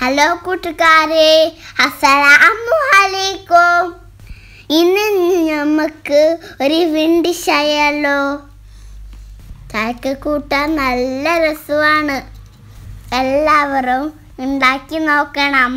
Hello കൂട്ടുകാരെ. അസ്സലാമു അലൈക്കും. ഇന്ന് നമുക്ക് ഒരു വിണ്ടിഷായാലോ ചായക്ക് കൂട്ടാൻ നല്ല രസമാണ്. എല്ലാവരും ഉണ്ടാക്കി നോക്കണം.